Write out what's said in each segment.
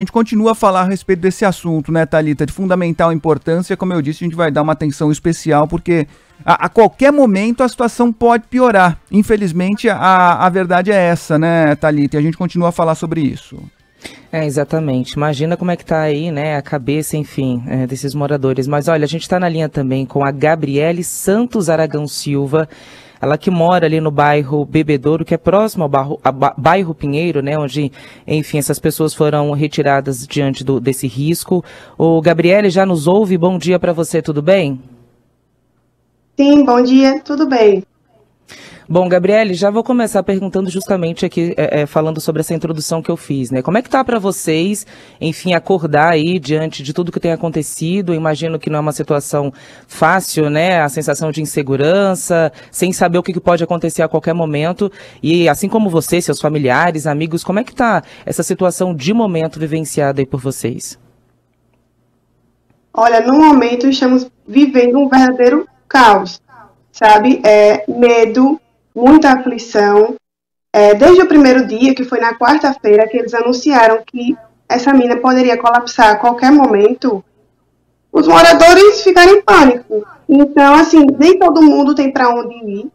A gente continua a falar a respeito desse assunto, né, Thalita? De fundamental importância. Como eu disse, a gente vai dar uma atenção especial, porque a, a qualquer momento a situação pode piorar. Infelizmente, a, a verdade é essa, né, Thalita? E a gente continua a falar sobre isso. É, exatamente. Imagina como é que tá aí, né, a cabeça, enfim, é, desses moradores. Mas olha, a gente está na linha também com a Gabriele Santos Aragão Silva. Ela que mora ali no bairro Bebedouro, que é próximo ao bairro, bairro Pinheiro, né? Onde, enfim, essas pessoas foram retiradas diante do, desse risco. O Gabriele já nos ouve. Bom dia para você, tudo bem? Sim, bom dia, tudo bem. Bom, Gabriele, já vou começar perguntando justamente aqui, é, é, falando sobre essa introdução que eu fiz, né? Como é que tá para vocês, enfim, acordar aí diante de tudo que tem acontecido? imagino que não é uma situação fácil, né? A sensação de insegurança, sem saber o que pode acontecer a qualquer momento. E assim como você, seus familiares, amigos, como é que tá essa situação de momento vivenciada aí por vocês? Olha, no momento estamos vivendo um verdadeiro caos, sabe? É, medo, muita aflição. É, desde o primeiro dia, que foi na quarta-feira, que eles anunciaram que essa mina poderia colapsar a qualquer momento, os moradores ficaram em pânico. Então, assim, nem todo mundo tem para onde ir.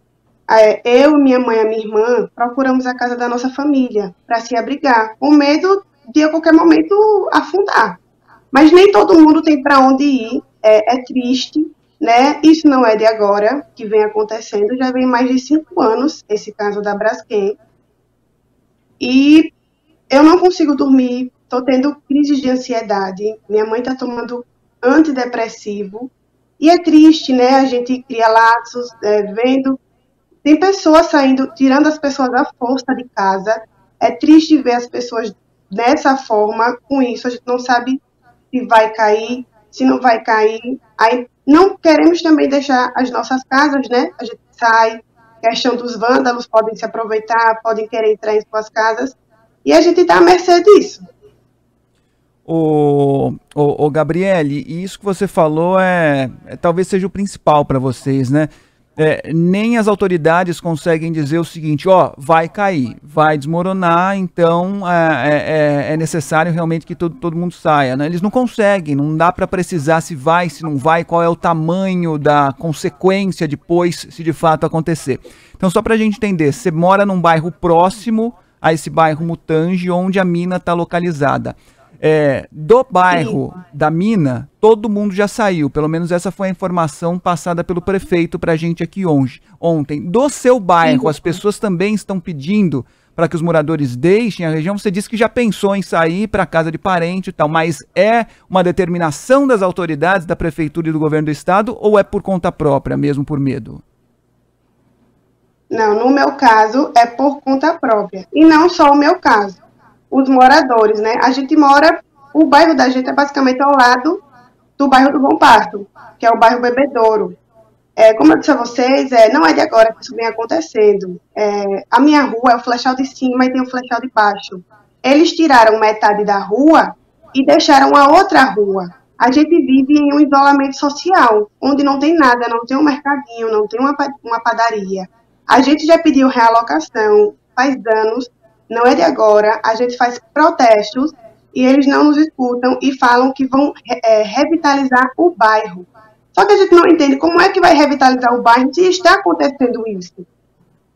É, eu, minha mãe e minha irmã procuramos a casa da nossa família para se abrigar, com medo de a qualquer momento afundar. Mas nem todo mundo tem para onde ir. É, é triste, né? Isso não é de agora que vem acontecendo, já vem mais de cinco anos esse caso da Braskem. E eu não consigo dormir, estou tendo crises de ansiedade, minha mãe está tomando antidepressivo, e é triste, né? A gente cria laços, é, vendo. Tem pessoas saindo, tirando as pessoas à força de casa. É triste ver as pessoas dessa forma, com isso. A gente não sabe se vai cair, se não vai cair. Aí não queremos também deixar as nossas casas, né? A gente sai, questão dos vândalos podem se aproveitar, podem querer entrar em suas casas, e a gente está à mercê disso. O, o, o Gabriele, isso que você falou é, é talvez seja o principal para vocês, né? É, nem as autoridades conseguem dizer o seguinte, ó, vai cair, vai desmoronar, então é, é, é, é necessário realmente que todo, todo mundo saia. Né? Eles não conseguem, não dá para precisar se vai, se não vai, qual é o tamanho da consequência depois, se de fato acontecer. Então, só para a gente entender, você mora num bairro próximo a esse bairro Mutange, onde a mina está localizada. É, do bairro Sim. da mina, todo mundo já saiu. Pelo menos essa foi a informação passada pelo prefeito para a gente aqui ontem. Do seu bairro, Sim. as pessoas também estão pedindo para que os moradores deixem a região. Você disse que já pensou em sair para casa de parente e tal, mas é uma determinação das autoridades, da prefeitura e do governo do estado ou é por conta própria, mesmo por medo? Não, no meu caso é por conta própria. E não só o meu caso os moradores, né? A gente mora, o bairro da gente é basicamente ao lado do bairro do Bom Parto, que é o bairro Bebedouro. É, como eu disse a vocês, é, não é de agora que isso vem acontecendo. É, a minha rua é o flechal de cima e tem o flechal de baixo. Eles tiraram metade da rua e deixaram a outra rua. A gente vive em um isolamento social, onde não tem nada, não tem um mercadinho, não tem uma, uma padaria. A gente já pediu realocação faz anos não é de agora, a gente faz protestos e eles não nos escutam e falam que vão é, revitalizar o bairro. Só que a gente não entende como é que vai revitalizar o bairro se está acontecendo isso.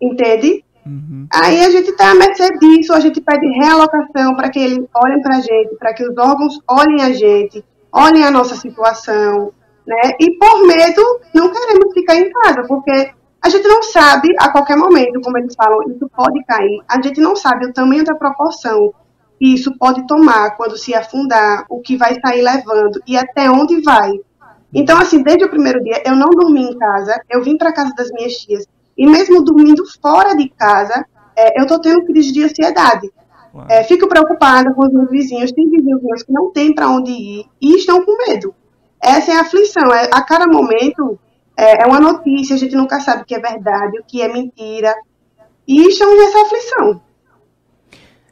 Entende? Uhum. Aí a gente está à mercê disso, a gente pede realocação para que eles olhem para a gente, para que os órgãos olhem a gente, olhem a nossa situação, né? E por medo, não queremos ficar em casa, porque a gente não sabe a qualquer momento, como eles falam, isso pode cair. A gente não sabe o tamanho da proporção que isso pode tomar quando se afundar, o que vai sair levando e até onde vai. Então, assim, desde o primeiro dia, eu não dormi em casa, eu vim para casa das minhas tias. E mesmo dormindo fora de casa, é, eu estou tendo crise de ansiedade. É, fico preocupada com os meus vizinhos. Tem vizinhos meus que não têm para onde ir e estão com medo. Essa é a aflição. É, a cada momento, é, é uma notícia, a gente nunca sabe o que é verdade, o que é mentira. E estamos nessa aflição.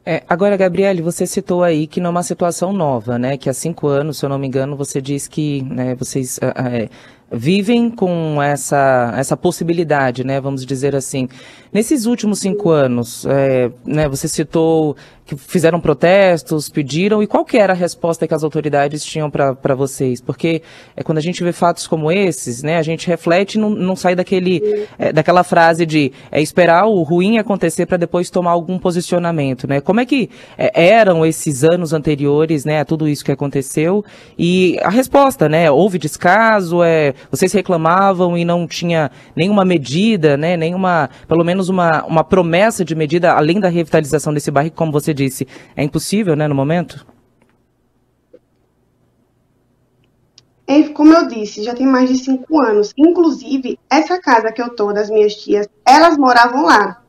É, agora, Gabriele, você citou aí que não é uma situação nova, né? Que há cinco anos, se eu não me engano, você diz que né, vocês é, vivem com essa, essa possibilidade, né? Vamos dizer assim. Nesses últimos cinco anos, é, né, você citou que fizeram protestos, pediram, e qual que era a resposta que as autoridades tinham para vocês? Porque é, quando a gente vê fatos como esses, né, a gente reflete e não, não sai daquele, é, daquela frase de é, esperar o ruim acontecer para depois tomar algum posicionamento, né? Como é que é, eram esses anos anteriores, né, a tudo isso que aconteceu? E a resposta, né, houve descaso, é, vocês reclamavam e não tinha nenhuma medida, né, nenhuma, pelo menos uma, uma promessa de medida, além da revitalização desse bairro, como você disse, é impossível, né, no momento? Como eu disse, já tem mais de cinco anos. Inclusive, essa casa que eu tô, das minhas tias, elas moravam lá.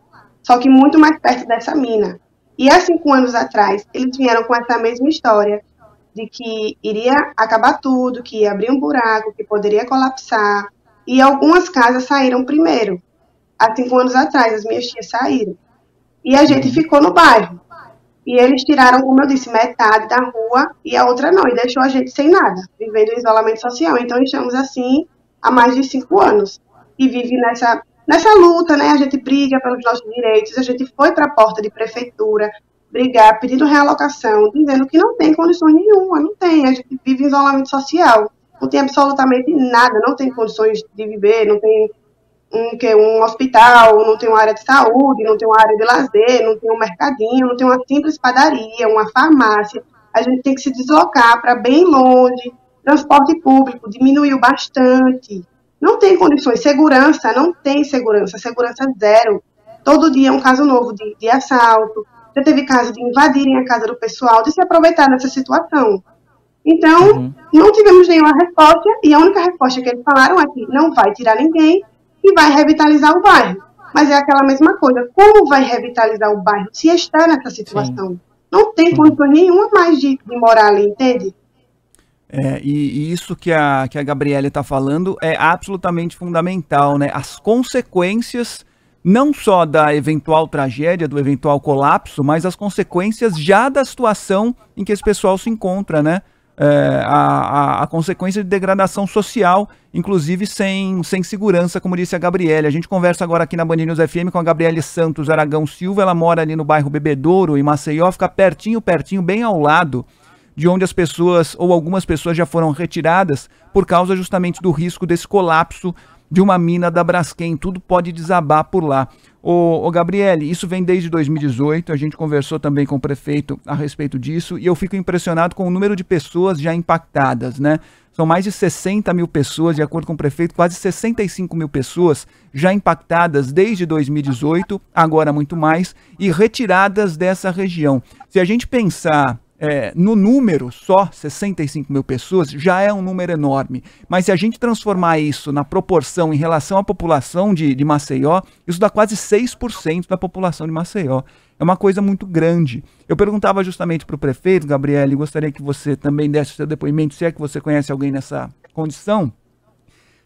Só que muito mais perto dessa mina. E há cinco anos atrás, eles vieram com essa mesma história de que iria acabar tudo, que ia abrir um buraco, que poderia colapsar. E algumas casas saíram primeiro. Há cinco anos atrás, as minhas tias saíram. E a gente ficou no bairro. E eles tiraram, como eu disse, metade da rua e a outra não, e deixou a gente sem nada, vivendo em isolamento social. Então estamos assim há mais de cinco anos. E vive nessa, nessa luta, né? A gente briga pelos nossos direitos, a gente foi para a porta de prefeitura brigar, pedindo realocação, dizendo que não tem condições nenhuma, não tem. A gente vive em isolamento social, não tem absolutamente nada, não tem condições de viver, não tem um, que, um hospital, não tem uma área de saúde, não tem uma área de lazer, não tem um mercadinho, não tem uma simples padaria, uma farmácia. A gente tem que se deslocar para bem longe. Transporte público diminuiu bastante. Não tem condições. Segurança, não tem segurança. Segurança zero. Todo dia é um caso novo de, de assalto. Já teve caso de invadirem a casa do pessoal, de se aproveitar dessa situação. Então, uhum. não tivemos nenhuma resposta, e a única resposta que eles falaram é que não vai tirar ninguém, e vai revitalizar o bairro. Mas é aquela mesma coisa. Como vai revitalizar o bairro se está nessa situação? Sim. Não tem condição nenhuma mais de, de morar ali, entende? É, e, e, isso que a, que a Gabriela está falando é absolutamente fundamental, né? As consequências, não só da eventual tragédia, do eventual colapso, mas as consequências já da situação em que esse pessoal se encontra, né? é, a, a, a, consequência de degradação social, inclusive sem, sem segurança, como disse a Gabriele. A gente conversa agora aqui na Band News FM com a Gabriele Santos Aragão Silva, ela mora ali no bairro Bebedouro, em Maceió, fica pertinho, pertinho, bem ao lado de onde as pessoas, ou algumas pessoas já foram retiradas por causa justamente do risco desse colapso de uma mina da Braskem. Tudo pode desabar por lá. Ô, ô Gabriele, isso vem desde 2018, a gente conversou também com o prefeito a respeito disso, e eu fico impressionado com o número de pessoas já impactadas, né? São mais de 60 mil pessoas, de acordo com o prefeito, quase 65 mil pessoas já impactadas desde 2018, agora muito mais, e retiradas dessa região. Se a gente pensar é, no número só, 65 mil pessoas, já é um número enorme. Mas se a gente transformar isso na proporção em relação à população de, de Maceió, isso dá quase 6% da população de Maceió. É uma coisa muito grande. Eu perguntava justamente para o prefeito, Gabriele, gostaria que você também desse seu depoimento, se é que você conhece alguém nessa condição.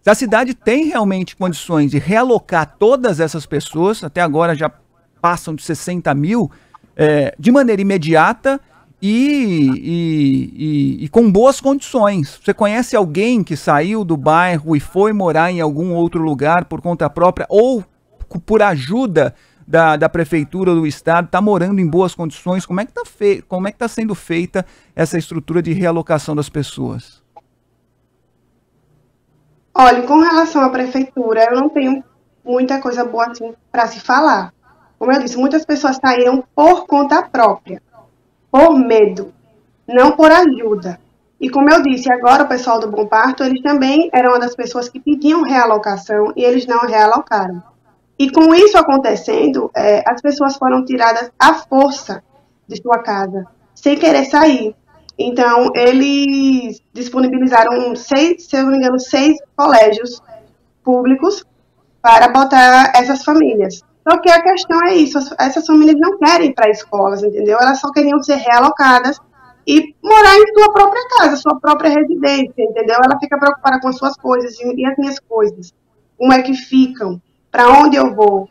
Se a cidade tem realmente condições de realocar todas essas pessoas, até agora já passam de 60 mil, é, de maneira imediata e, e, e, e, com boas condições. Você conhece alguém que saiu do bairro e foi morar em algum outro lugar por conta própria ou por ajuda da, da prefeitura do estado, está morando em boas condições? Como é que está é tá sendo feita essa estrutura de realocação das pessoas? Olha, com relação à prefeitura, eu não tenho muita coisa boa assim para se falar. Como eu disse, muitas pessoas saíram por conta própria por medo, não por ajuda. E como eu disse, agora o pessoal do Bom Parto, eles também eram uma das pessoas que pediam realocação e eles não realocaram. E com isso acontecendo, é, as pessoas foram tiradas à força de sua casa, sem querer sair. Então, eles disponibilizaram seis, se eu não me engano, seis colégios públicos para botar essas famílias. Só que a questão é isso, essas famílias não querem ir para escolas, entendeu? Elas só queriam ser realocadas e morar em sua própria casa, sua própria residência, entendeu? Ela fica preocupada com as suas coisas e as minhas coisas. Como é que ficam? Para onde eu vou?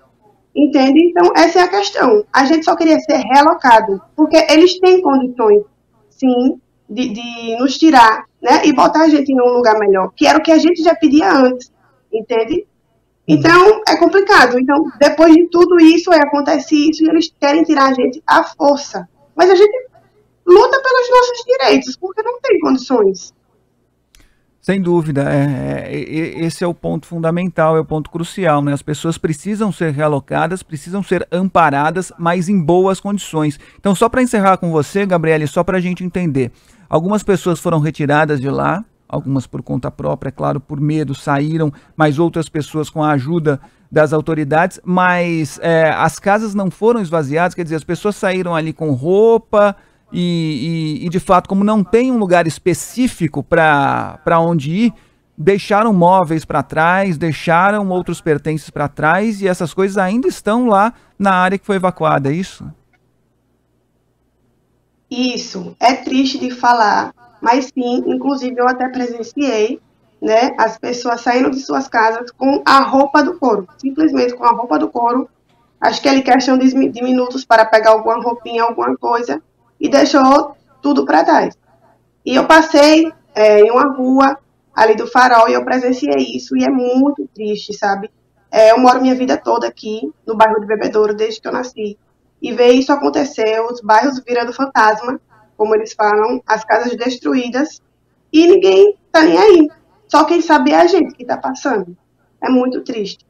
Entende? Então, essa é a questão. A gente só queria ser realocado, porque eles têm condições, sim, de, de, nos tirar, né, e botar a gente em um lugar melhor, que era o que a gente já pedia antes, entende? Então, é complicado. Então, depois de tudo isso, aí acontece isso, e eles querem tirar a gente à força. Mas a gente luta pelos nossos direitos, porque não tem condições. Sem dúvida, é, é, esse é o ponto fundamental, é o ponto crucial, né? As pessoas precisam ser realocadas, precisam ser amparadas, mas em boas condições. Então, só para encerrar com você, Gabriele, só para a gente entender, algumas pessoas foram retiradas de lá, algumas por conta própria, é claro, por medo, saíram, mas outras pessoas com a ajuda das autoridades, mas é, as casas não foram esvaziadas, quer dizer, as pessoas saíram ali com roupa, e, e, e, de fato, como não tem um lugar específico para onde ir, deixaram móveis para trás, deixaram outros pertences para trás e essas coisas ainda estão lá na área que foi evacuada, é isso? Isso, é triste de falar, mas sim, inclusive eu até presenciei, né, as pessoas saindo de suas casas com a roupa do couro, simplesmente com a roupa do couro, acho que é questão de, de minutos para pegar alguma roupinha, alguma coisa, e deixou tudo para trás. E eu passei é, em uma rua ali do Farol e eu presenciei isso e é muito triste, sabe? É, eu moro minha vida toda aqui no bairro de Bebedouro desde que eu nasci e ver isso acontecer, os bairros virando fantasma, como eles falam, as casas destruídas e ninguém tá nem aí. Só quem sabe é a gente que tá passando. É muito triste.